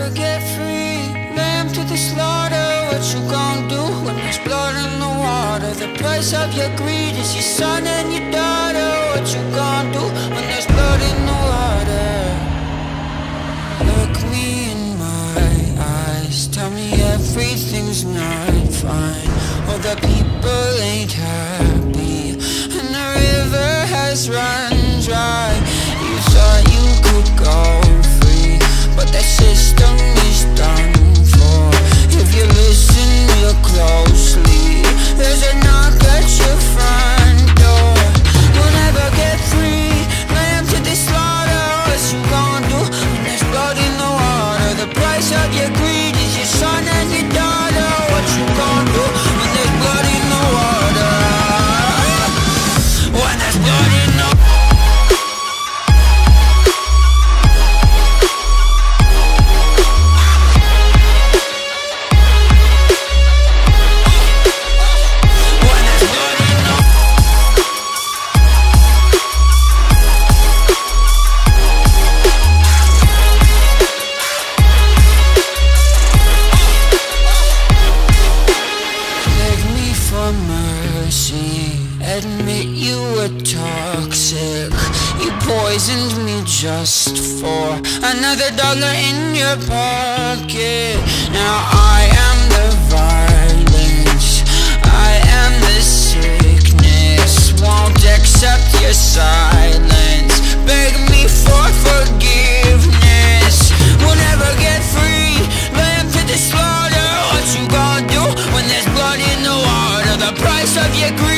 never get free to the slaughter. What you do when there's blood in the water? The price of your greed is your son and your daughter. things not fine. All the people ain't happy. poisoned me just for another dollar in your pocket? Now I am the violence, I am the sickness. Won't accept your silence, beg me for forgiveness. We'll never get free, lamb to the slaughter What you gonna do when there's blood in the water, the price of your greed